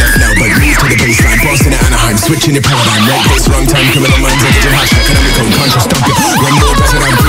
left now, but knees to the baseline. Boston at Anaheim, switching the paradigm. Right place, wrong time, criminal minds, everything hash. Economic unconscious, stop it. One more dozen, I'm